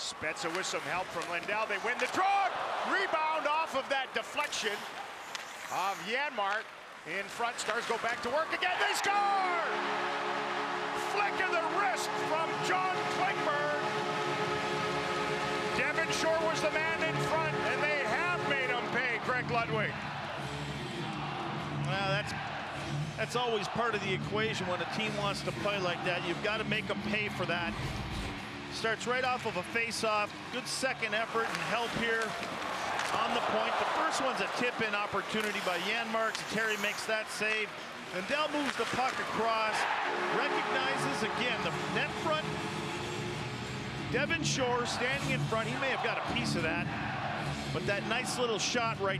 Spezza with some help from Lindell. They win the draw. Rebound off of that deflection of Janmark. In front, Stars go back to work again. They score! Flick of the wrist from John Klingberg. Devin Shore was the man in front, and they have made him pay, Craig Ludwig. Well, that's that's always part of the equation when a team wants to play like that. You've got to make them pay for that. Starts right off of a face-off. Good second effort and help here on the point. The first one's a tip-in opportunity by Janmark. Terry makes that save. Lindell moves the puck across. Recognizes again the net front. Devin Shore standing in front. He may have got a piece of that. But that nice little shot right